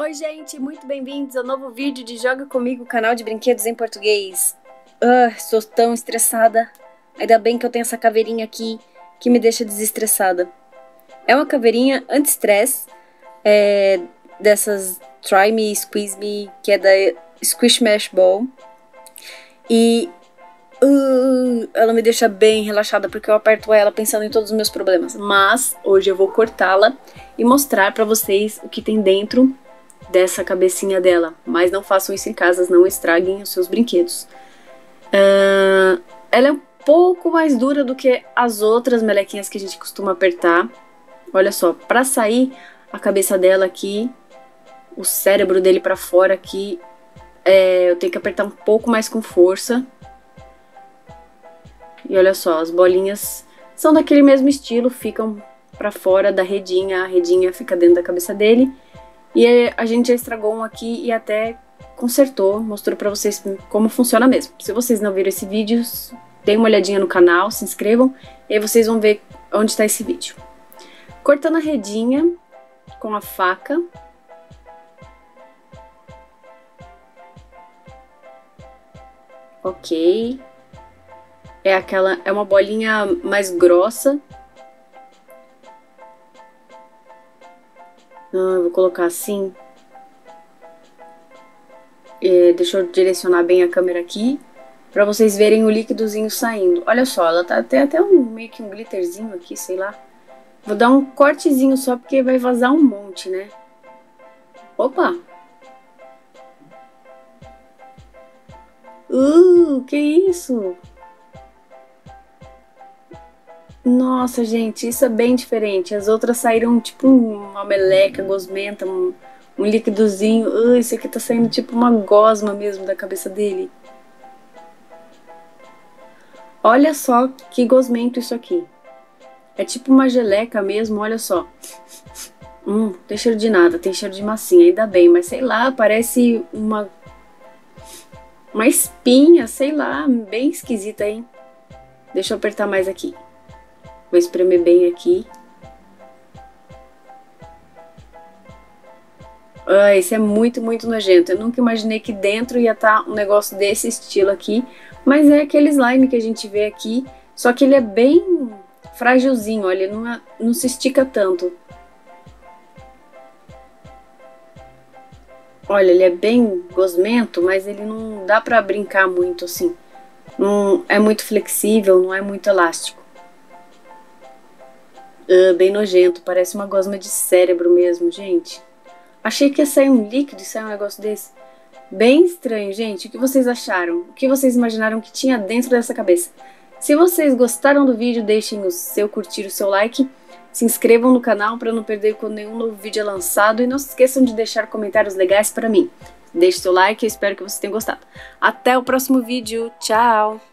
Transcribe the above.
Oi, gente, muito bem-vindos ao novo vídeo de Joga Comigo, canal de brinquedos em português. Ah, estou tão estressada. Ainda bem que eu tenho essa caveirinha aqui que me deixa desestressada. É uma caveirinha anti-stress, é, dessas Try Me, Squeeze Me, que é da Squish Mash Ball. E uh, ela me deixa bem relaxada porque eu aperto ela pensando em todos os meus problemas. Mas hoje eu vou cortá-la e mostrar para vocês o que tem dentro dessa cabecinha dela. Mas não façam isso em casa, não estraguem os seus brinquedos. Uh, ela é um pouco mais dura do que as outras melequinhas que a gente costuma apertar. Olha só, para sair a cabeça dela aqui, o cérebro dele para fora aqui, é, eu tenho que apertar um pouco mais com força. E olha só, as bolinhas são daquele mesmo estilo, ficam para fora da redinha, a redinha fica dentro da cabeça dele. E a gente já estragou um aqui e até consertou, mostrou para vocês como funciona mesmo. Se vocês não viram esse vídeo, deem uma olhadinha no canal, se inscrevam e aí vocês vão ver onde está esse vídeo. Cortando a redinha com a faca. Ok. É aquela, é uma bolinha mais grossa Ah, eu vou colocar assim. É, deixa eu direcionar bem a câmera aqui. Pra vocês verem o líquidozinho saindo. Olha só, ela tá até, até um, meio que um glitterzinho aqui, sei lá. Vou dar um cortezinho só porque vai vazar um monte, né? Opa! Uh, que isso? Nossa, gente, isso é bem diferente. As outras saíram tipo uma meleca, gosmenta, um, um líquidozinho. Uh, aqui tá saindo tipo uma gosma mesmo da cabeça dele. Olha só que gosmento isso aqui. É tipo uma geleca mesmo, olha só. Hum, tem cheiro de nada, tem cheiro de massinha, ainda bem, mas sei lá, parece uma uma espinha, sei lá, bem esquisita, hein? Deixa eu apertar mais aqui. Vou espremer bem aqui. Ah, isso é muito, muito nojento. Eu nunca imaginei que dentro ia estar tá um negócio desse estilo aqui. Mas é aquele slime que a gente vê aqui. Só que ele é bem frágilzinho, olha, não, é, não se estica tanto. Olha, ele é bem gosmento, mas ele não dá pra brincar muito assim. Não é muito flexível, não é muito elástico. Uh, bem nojento, parece uma gosma de cérebro mesmo, gente. Achei que ia sair um líquido e sair um negócio desse. Bem estranho, gente. O que vocês acharam? O que vocês imaginaram que tinha dentro dessa cabeça? Se vocês gostaram do vídeo, deixem o seu curtir, o seu like. Se inscrevam no canal para não perder quando nenhum novo vídeo é lançado. E não se esqueçam de deixar comentários legais para mim. Deixe seu like, eu espero que vocês tenham gostado. Até o próximo vídeo. Tchau!